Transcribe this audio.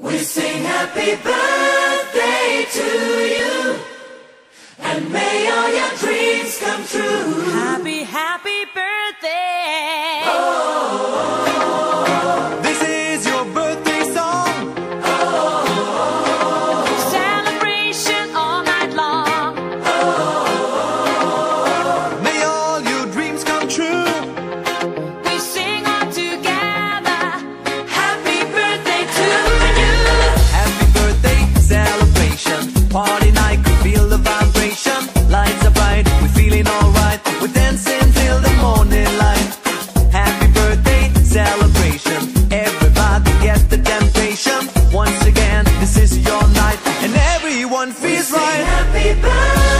We sing happy birthday to you. And may and feels right. Happy birthday.